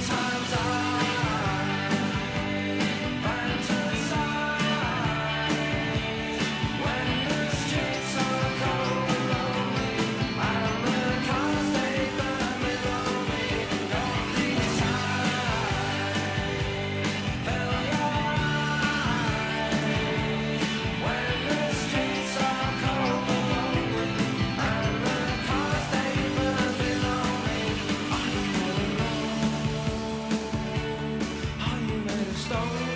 sometimes stone.